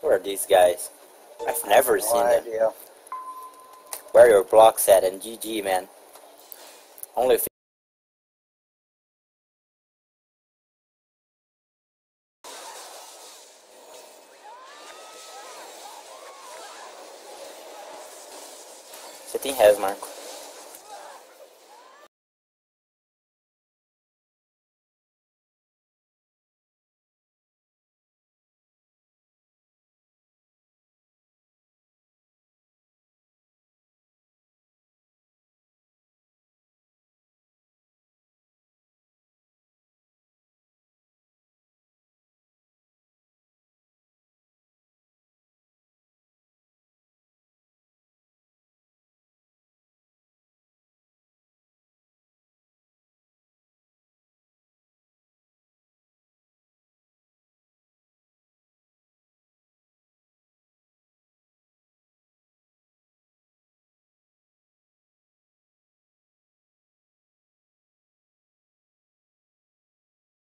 Where are these guys? I've never No seen them. Where are your blocks at? And GG, man. Only if Você tem res, Marco.